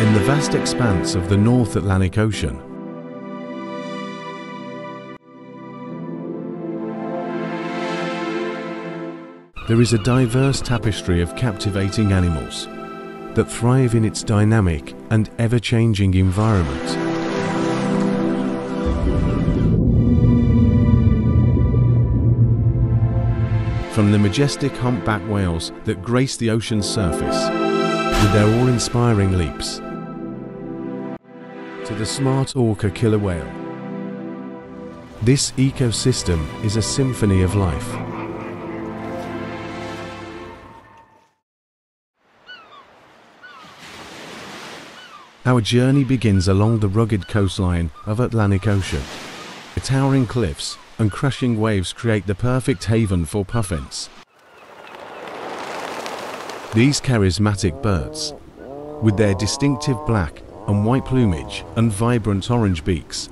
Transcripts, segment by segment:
In the vast expanse of the North Atlantic Ocean, there is a diverse tapestry of captivating animals that thrive in its dynamic and ever-changing environment. From the majestic humpback whales that grace the ocean's surface with their awe-inspiring leaps, to the smart orca killer whale. This ecosystem is a symphony of life. Our journey begins along the rugged coastline of Atlantic Ocean. The towering cliffs and crushing waves create the perfect haven for puffins. These charismatic birds, with their distinctive black and white plumage and vibrant orange beaks,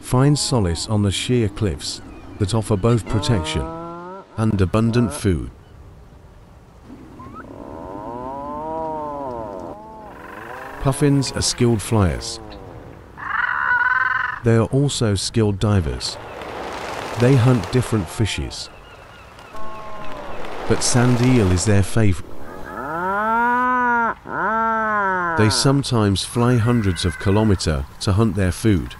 find solace on the sheer cliffs that offer both protection and abundant food. Puffins are skilled flyers. They are also skilled divers. They hunt different fishes. But sand eel is their favorite. They sometimes fly hundreds of kilometers to hunt their food.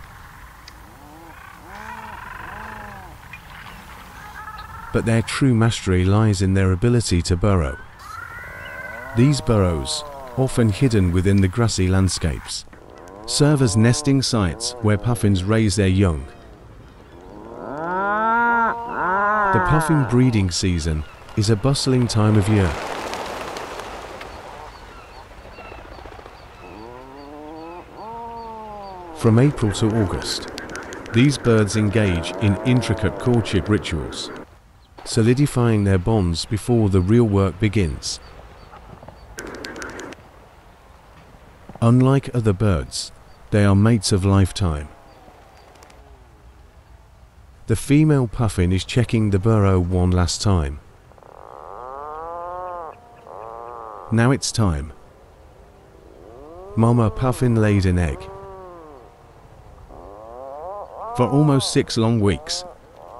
But their true mastery lies in their ability to burrow. These burrows often hidden within the grassy landscapes, serve as nesting sites where puffins raise their young. The puffin breeding season is a bustling time of year. From April to August, these birds engage in intricate courtship rituals, solidifying their bonds before the real work begins. Unlike other birds, they are mates of lifetime. The female puffin is checking the burrow one last time. Now it's time. Mama puffin laid an egg. For almost six long weeks,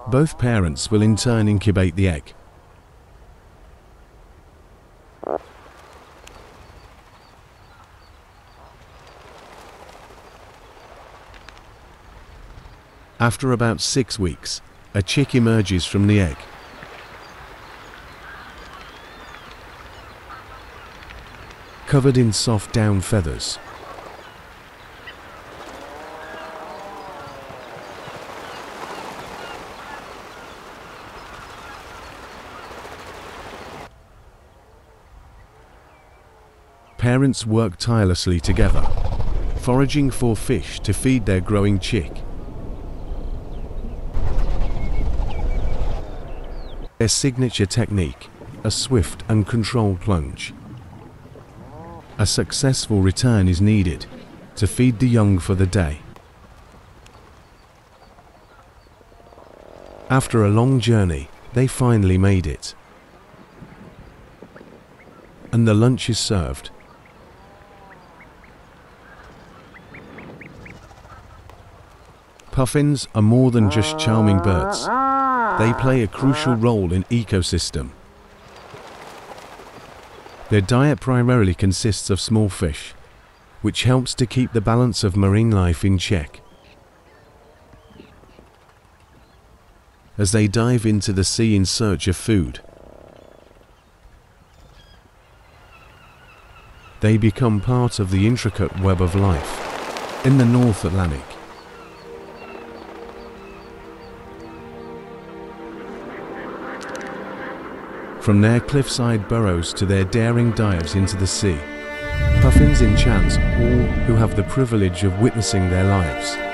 both parents will in turn incubate the egg. After about six weeks, a chick emerges from the egg. Covered in soft down feathers. Parents work tirelessly together, foraging for fish to feed their growing chick. Their signature technique, a swift and controlled plunge. A successful return is needed to feed the young for the day. After a long journey, they finally made it. And the lunch is served. Puffins are more than just charming birds. They play a crucial role in ecosystem. Their diet primarily consists of small fish, which helps to keep the balance of marine life in check. As they dive into the sea in search of food, they become part of the intricate web of life in the North Atlantic. From their cliffside burrows to their daring dives into the sea, puffins enchant all who have the privilege of witnessing their lives.